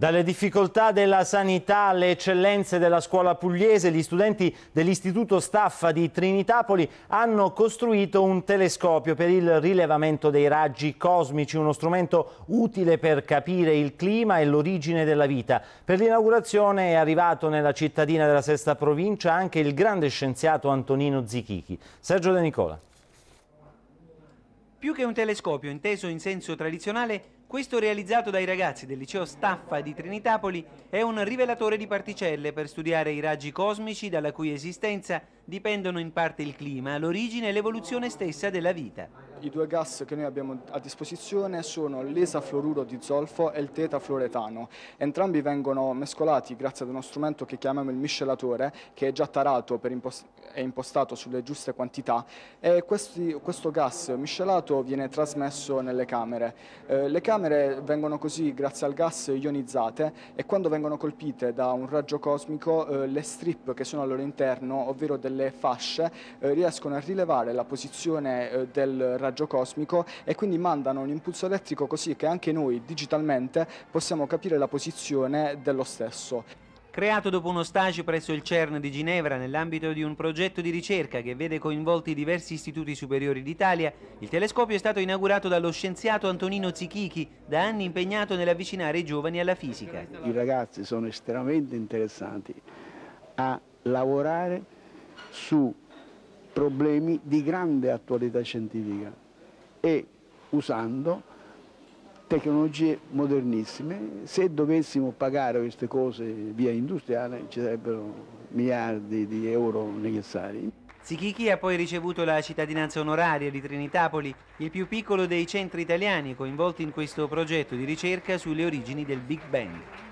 Dalle difficoltà della sanità alle eccellenze della scuola pugliese, gli studenti dell'Istituto Staffa di Trinitapoli hanno costruito un telescopio per il rilevamento dei raggi cosmici, uno strumento utile per capire il clima e l'origine della vita. Per l'inaugurazione è arrivato nella cittadina della sesta provincia anche il grande scienziato Antonino Zichichi. Sergio De Nicola. Più che un telescopio inteso in senso tradizionale, questo realizzato dai ragazzi del liceo Staffa di Trinitapoli è un rivelatore di particelle per studiare i raggi cosmici dalla cui esistenza dipendono in parte il clima, l'origine e l'evoluzione stessa della vita. I due gas che noi abbiamo a disposizione sono l'esafluoruro di zolfo e il tetafluoretano. Entrambi vengono mescolati grazie ad uno strumento che chiamiamo il miscelatore, che è già tarato per impost impostato sulle giuste quantità e questi, questo gas miscelato viene trasmesso nelle camere. Eh, le camere vengono così, grazie al gas, ionizzate e quando vengono colpite da un raggio cosmico, eh, le strip che sono al loro interno, ovvero delle fasce, eh, riescono a rilevare la posizione eh, del raggio raggio cosmico e quindi mandano un impulso elettrico così che anche noi digitalmente possiamo capire la posizione dello stesso. Creato dopo uno stage presso il CERN di Ginevra nell'ambito di un progetto di ricerca che vede coinvolti diversi istituti superiori d'Italia, il telescopio è stato inaugurato dallo scienziato Antonino Zichichi, da anni impegnato nell'avvicinare i giovani alla fisica. I ragazzi sono estremamente interessati a lavorare su problemi di grande attualità scientifica e usando tecnologie modernissime. Se dovessimo pagare queste cose via industriale ci sarebbero miliardi di euro necessari. Zichichi ha poi ricevuto la cittadinanza onoraria di Trinitapoli, il più piccolo dei centri italiani coinvolti in questo progetto di ricerca sulle origini del Big Bang.